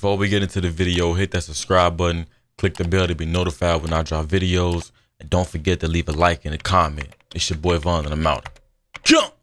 before we get into the video, hit that subscribe button, click the bell to be notified when I drop videos, and don't forget to leave a like and a comment. It's your boy Von and I'm out. Jump!